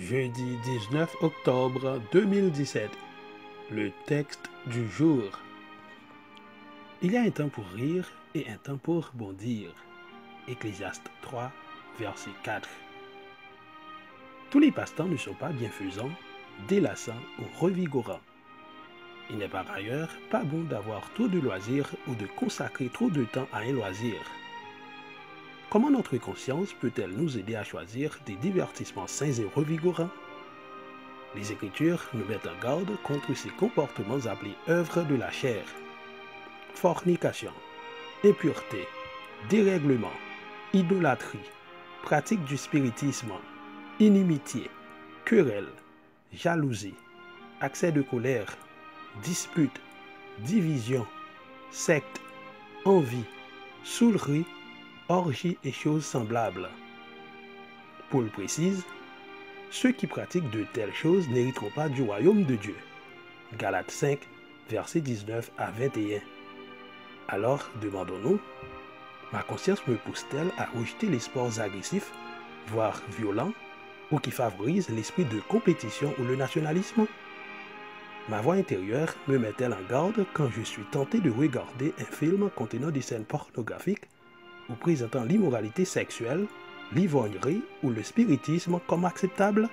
Jeudi 19 octobre 2017. Le texte du jour. Il y a un temps pour rire et un temps pour bondir. Ecclésiaste 3, verset 4. Tous les passe-temps ne sont pas bienfaisants, délassants ou revigorants. Il n'est par ailleurs pas bon d'avoir trop de loisirs ou de consacrer trop de temps à un loisir. Comment notre conscience peut-elle nous aider à choisir des divertissements sains et revigorants? Les Écritures nous mettent en garde contre ces comportements appelés œuvres de la chair. Fornication, impureté, dérèglement, idolâtrie, pratique du spiritisme, inimitié, querelle, jalousie, accès de colère, dispute, division, secte, envie, soulerie orgies et choses semblables. Paul précise, ceux qui pratiquent de telles choses n'hériteront pas du royaume de Dieu. Galates 5, versets 19 à 21. Alors, demandons-nous, ma conscience me pousse-t-elle à rejeter les sports agressifs, voire violents, ou qui favorisent l'esprit de compétition ou le nationalisme? Ma voix intérieure me met-elle en garde quand je suis tenté de regarder un film contenant des scènes pornographiques ou présentant l'immoralité sexuelle, l'ivrognerie ou le spiritisme comme acceptable?